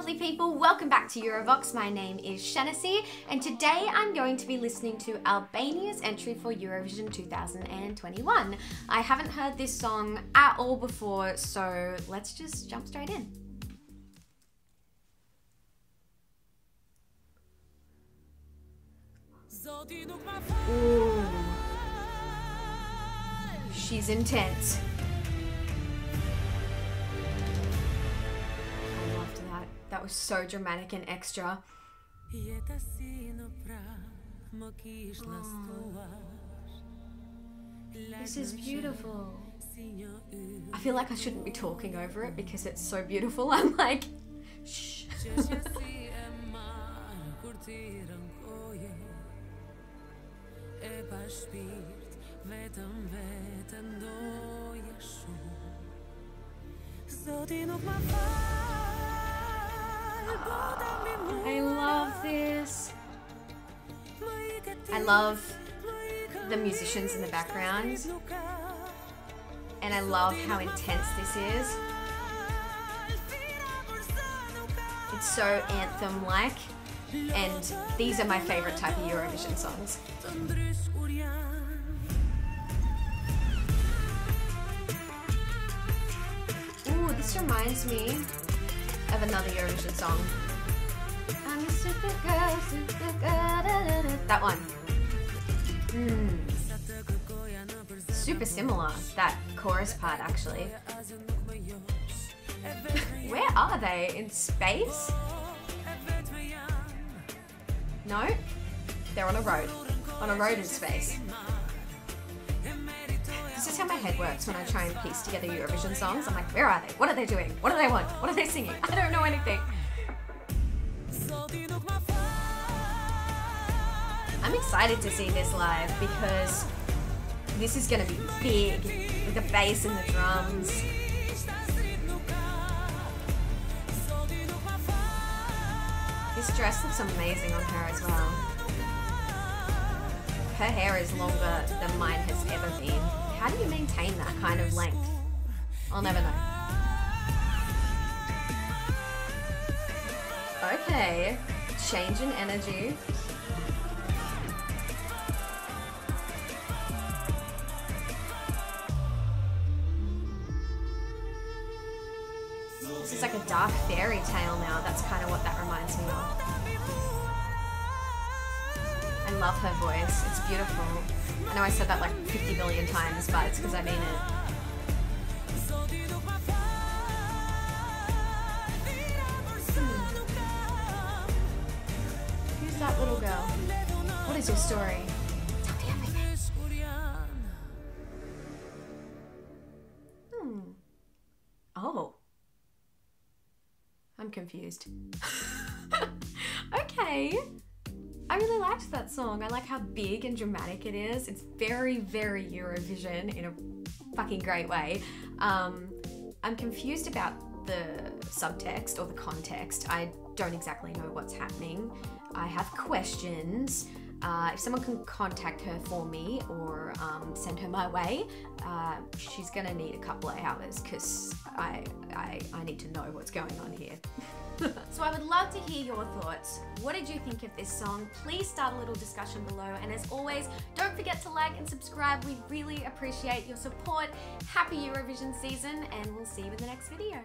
lovely people. Welcome back to Eurovoxx. My name is Shannessy, and today I'm going to be listening to Albania's entry for Eurovision 2021. I haven't heard this song at all before, so let's just jump straight in. Ooh. She's intense. That. Was so dramatic and extra. This is beautiful. I feel like I shouldn't be talking over it because it's so beautiful. I'm like, shh. I love this. I love the musicians in the background. And I love how intense this is. It's so anthem like. And these are my favorite type of Eurovision songs. Ooh, this reminds me of another Eurovision song. That one. Mm. Super similar, that chorus part actually. Where are they? In space? No? They're on a road. On a road in space. How my head works when I try and piece together Eurovision songs. I'm like, where are they? What are they doing? What do they want? What are they singing? I don't know anything. I'm excited to see this live because this is going to be big with the bass and the drums. This dress looks amazing on her as well. Her hair is longer than mine has. How do you maintain that kind of length? I'll never know. Okay, change in energy. Is like a dark fairy tale now. That's kind of what that reminds me of. I love her voice. It's beautiful. I know I said that like 50 million times, but it's because I mean it. Who's that little girl? What is your story? Hmm. Oh. I'm confused. okay. I really liked that song. I like how big and dramatic it is. It's very, very Eurovision in a fucking great way. Um, I'm confused about the subtext or the context. I don't exactly know what's happening. I have questions. Uh, if someone can contact her for me or um, send her my way, uh, she's gonna need a couple of hours because I, I, I need to know what's going on here. so I would love to hear your thoughts. What did you think of this song? Please start a little discussion below. And as always, don't forget to like and subscribe. We really appreciate your support. Happy Eurovision season, and we'll see you in the next video.